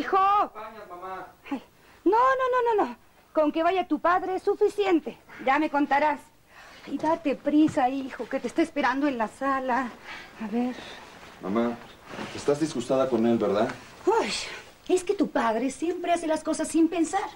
Hijo. No, no, no, no, no. Con que vaya tu padre es suficiente. Ya me contarás. Y date prisa, hijo, que te está esperando en la sala. A ver. Mamá, estás disgustada con él, ¿verdad? Uy, es que tu padre siempre hace las cosas sin pensar.